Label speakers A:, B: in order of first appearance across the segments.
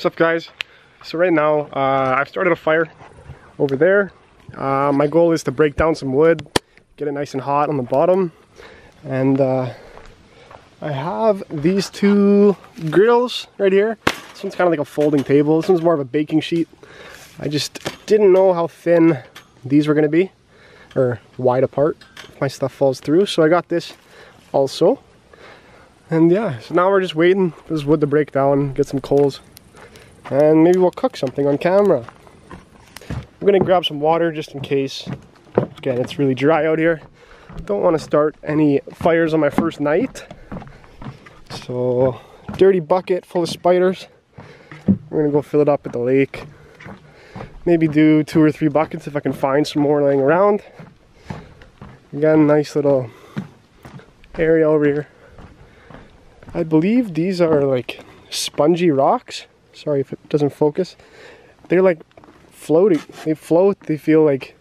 A: What's up guys? So right now, uh, I've started a fire over there. Uh, my goal is to break down some wood, get it nice and hot on the bottom. And uh, I have these two grills right here. This one's kind of like a folding table. This one's more of a baking sheet. I just didn't know how thin these were gonna be, or wide apart if my stuff falls through. So I got this also. And yeah, so now we're just waiting for this wood to break down, get some coals, and maybe we'll cook something on camera. I'm gonna grab some water just in case. Again, it's really dry out here. Don't want to start any fires on my first night. So, dirty bucket full of spiders. We're gonna go fill it up at the lake. Maybe do two or three buckets if I can find some more laying around. Again, nice little area over here. I believe these are like spongy rocks. Sorry if it doesn't focus. They're like floating. They float. They feel like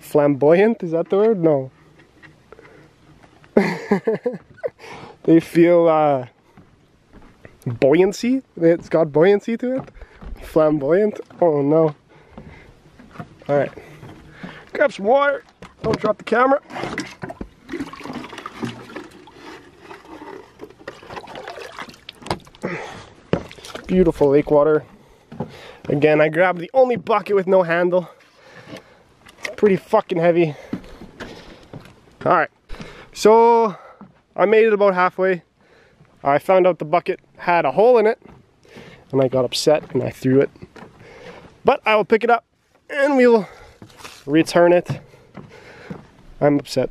A: flamboyant. Is that the word? No. they feel uh, buoyancy. It's got buoyancy to it. Flamboyant. Oh no. All right. Grab some water. Don't drop the camera. Beautiful lake water. Again, I grabbed the only bucket with no handle. It's pretty fucking heavy. All right, so I made it about halfway. I found out the bucket had a hole in it and I got upset and I threw it. But I will pick it up and we will return it. I'm upset.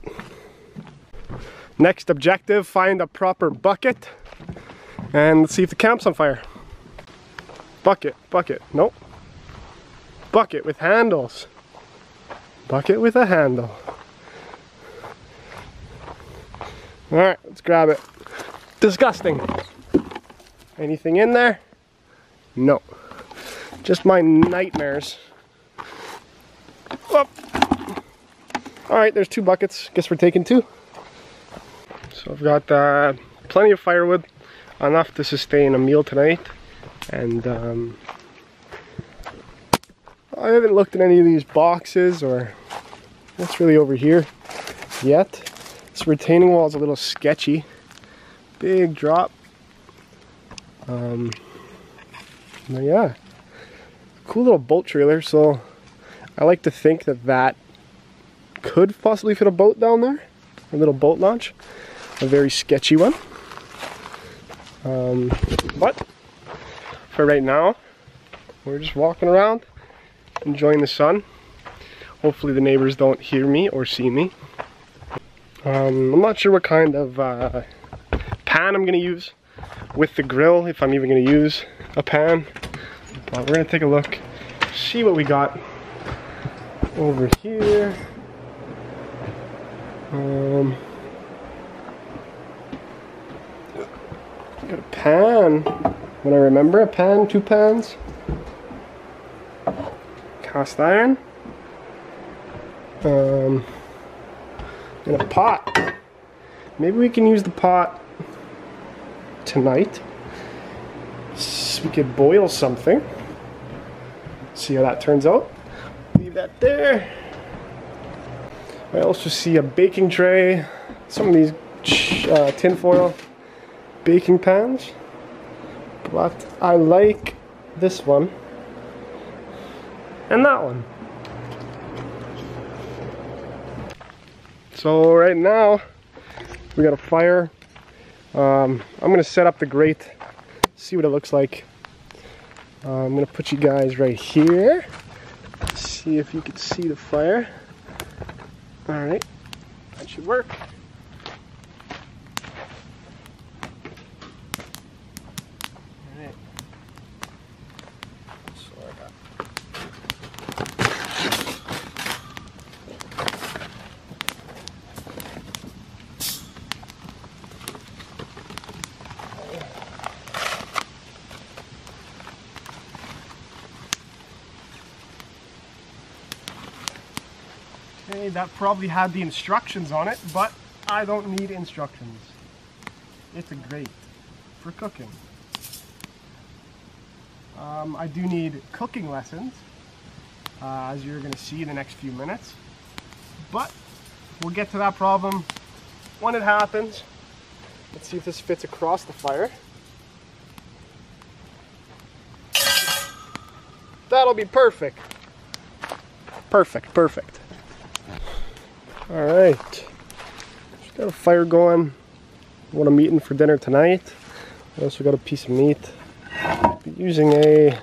A: Next objective, find a proper bucket and let's see if the camp's on fire. Bucket, bucket, nope. Bucket with handles. Bucket with a handle. All right, let's grab it. Disgusting. Anything in there? No. Just my nightmares. All right, there's two buckets. Guess we're taking two. So I've got uh, plenty of firewood, enough to sustain a meal tonight. And um, I haven't looked at any of these boxes or what's really over here yet. This retaining wall is a little sketchy. Big drop. Um, yeah, cool little boat trailer. So I like to think that that could possibly fit a boat down there. A little boat launch. A very sketchy one. Um, but for right now, we're just walking around, enjoying the sun. Hopefully the neighbors don't hear me or see me. Um, I'm not sure what kind of uh, pan I'm gonna use with the grill, if I'm even gonna use a pan. But we're gonna take a look, see what we got over here. Um, got a pan. When I remember, a pan, two pans. Cast iron. Um, and a pot. Maybe we can use the pot tonight. So we could boil something. See how that turns out. Leave that there. I also see a baking tray, some of these uh, tin foil baking pans, but I like this one and that one. So right now we got a fire. Um, I'm gonna set up the grate, see what it looks like. Uh, I'm gonna put you guys right here. See if you can see the fire. All right, that should work. Okay, that probably had the instructions on it, but I don't need instructions. It's a grate for cooking. Um, I do need cooking lessons, uh, as you're going to see in the next few minutes. But we'll get to that problem when it happens. Let's see if this fits across the fire. That'll be perfect. Perfect, perfect. All right, just got a fire going. What I'm eating for dinner tonight. I also got a piece of meat. Using a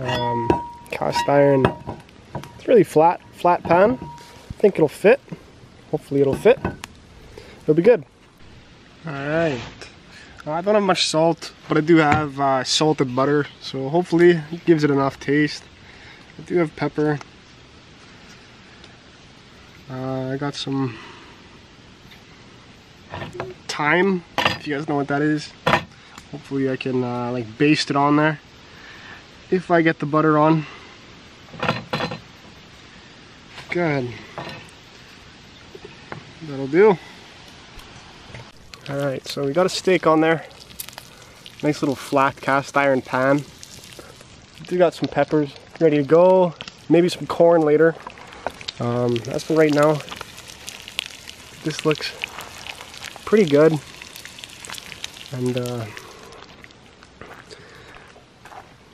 A: um, cast iron. It's really flat, flat pan. I think it'll fit. Hopefully it'll fit. It'll be good. All right. I don't have much salt, but I do have uh, salted butter, so hopefully it gives it enough taste. I do have pepper. Uh, I got some thyme, if you guys know what that is. Hopefully I can uh, like baste it on there if I get the butter on. Good. That'll do. Alright, so we got a steak on there. Nice little flat cast iron pan. Do got some peppers ready to go. Maybe some corn later. Um, as for right now, this looks pretty good. And uh,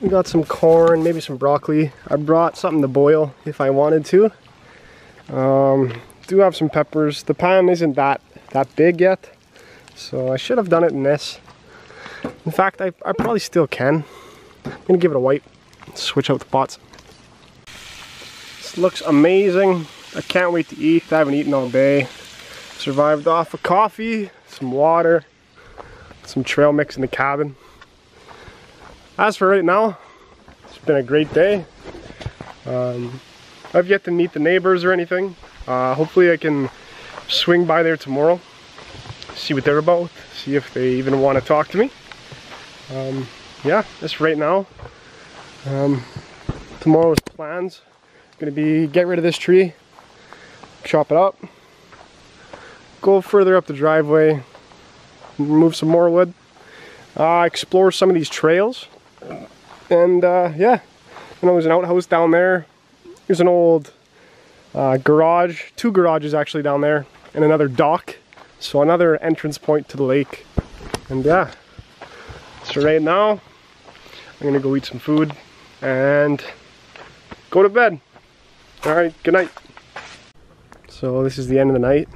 A: we got some corn, maybe some broccoli. I brought something to boil if I wanted to. Um, do have some peppers. The pan isn't that that big yet, so I should have done it in this. In fact, I, I probably still can. I'm gonna give it a wipe, switch out the pots. This looks amazing. I can't wait to eat. I haven't eaten all day. Survived off of coffee, some water, some trail mix in the cabin. As for right now, it's been a great day. Um, I've yet to meet the neighbors or anything. Uh, hopefully I can swing by there tomorrow, see what they're about, see if they even want to talk to me. Um, yeah, that's right now. Um, tomorrow's plans gonna be get rid of this tree, chop it up, go further up the driveway, move some more wood, uh, explore some of these trails, and uh, yeah, you know, there's an outhouse down there. There's an old uh, garage, two garages actually down there, and another dock. So another entrance point to the lake. And yeah, so right now, I'm gonna go eat some food and go to bed. All right, good night. So this is the end of the night.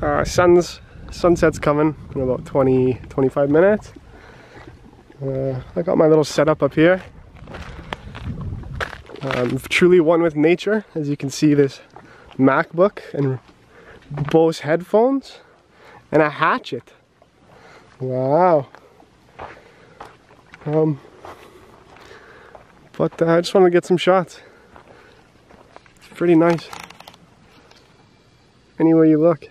A: Uh, sun's sunset's coming in about 20 25 minutes uh, I got my little setup up here I'm truly one with nature as you can see this MacBook and Bose headphones and a hatchet wow um, but uh, I just want to get some shots it's pretty nice anywhere you look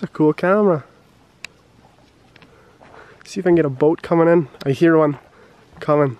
A: It's a cool camera. See if I can get a boat coming in. I hear one coming.